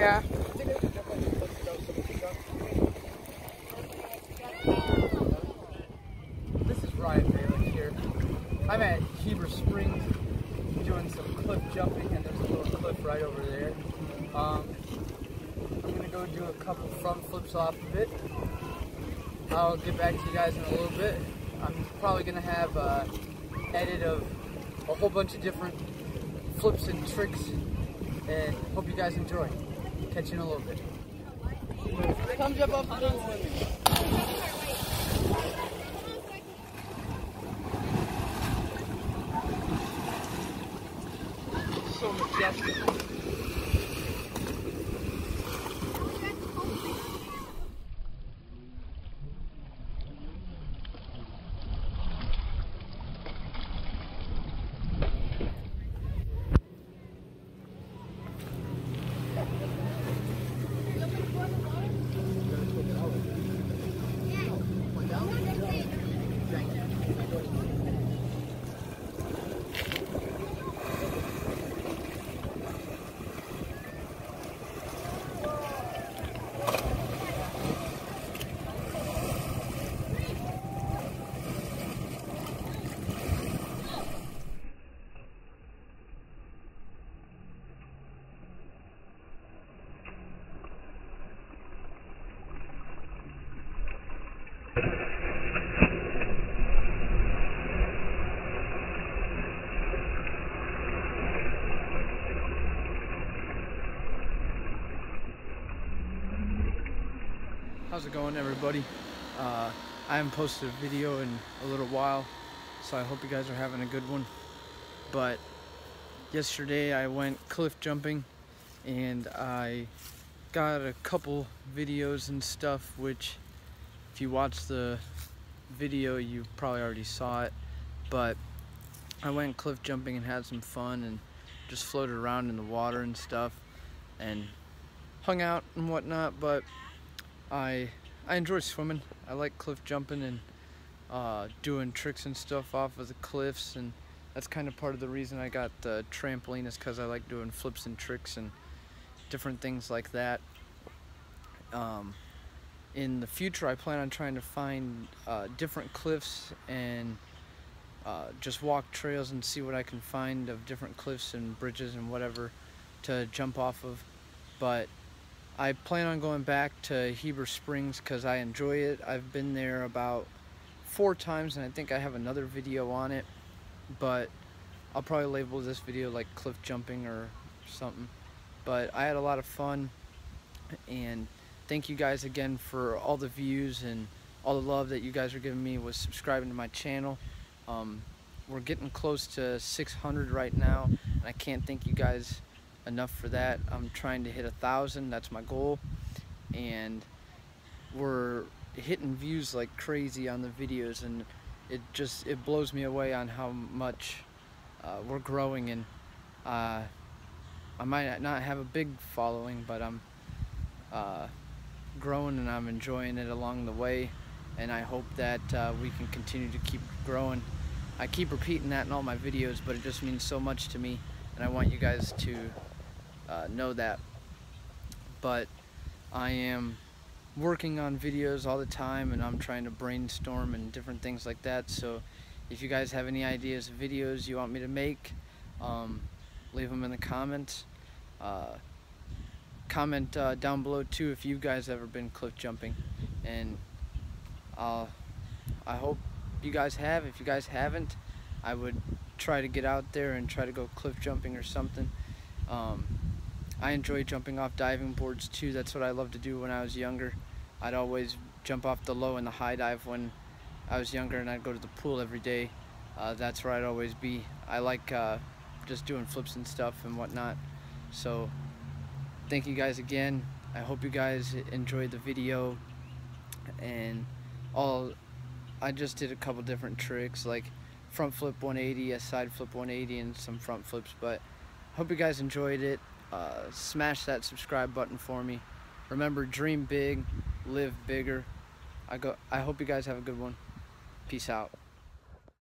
Yeah. This is Ryan Balek here. I'm at Heber Springs doing some cliff jumping and there's a little cliff right over there. Um, I'm gonna go do a couple front flips off of it. I'll get back to you guys in a little bit. I'm probably gonna have a edit of a whole bunch of different flips and tricks and hope you guys enjoy. Catch you in a little bit. Come jump off the fence with me. So majestic. How's it going, everybody? Uh, I haven't posted a video in a little while, so I hope you guys are having a good one. But yesterday I went cliff jumping and I got a couple videos and stuff, which if you watch the video, you probably already saw it. But I went cliff jumping and had some fun and just floated around in the water and stuff and hung out and whatnot, but I I enjoy swimming. I like cliff jumping and uh, doing tricks and stuff off of the cliffs, and that's kind of part of the reason I got the trampoline is because I like doing flips and tricks and different things like that. Um, in the future, I plan on trying to find uh, different cliffs and uh, just walk trails and see what I can find of different cliffs and bridges and whatever to jump off of. But I plan on going back to Heber Springs because I enjoy it. I've been there about four times and I think I have another video on it. But I'll probably label this video like cliff jumping or something. But I had a lot of fun and thank you guys again for all the views and all the love that you guys are giving me with subscribing to my channel. Um, we're getting close to 600 right now and I can't thank you guys enough for that. I'm trying to hit a thousand. That's my goal, and we're hitting views like crazy on the videos, and it just it blows me away on how much uh, we're growing. And uh, I might not have a big following, but I'm uh, growing and I'm enjoying it along the way. And I hope that uh, we can continue to keep growing. I keep repeating that in all my videos, but it just means so much to me, and I want you guys to uh, know that. But I am working on videos all the time and I'm trying to brainstorm and different things like that. So if you guys have any ideas of videos you want me to make, um, leave them in the comments. Uh, comment uh, down below too if you guys ever been cliff jumping and uh, I hope you guys have. If you guys haven't, I would try to get out there and try to go cliff jumping or something. Um, I enjoy jumping off diving boards too. That's what I loved to do when I was younger. I'd always jump off the low and the high dive when I was younger and I'd go to the pool every day. Uh, that's where I'd always be. I like uh, just doing flips and stuff and whatnot. So thank you guys again. I hope you guys enjoyed the video and all I just did a couple different tricks like front flip 180, a side flip 180 and some front flips but hope you guys enjoyed it uh, smash that subscribe button for me. Remember, dream big, live bigger. I go. I hope you guys have a good one. Peace out.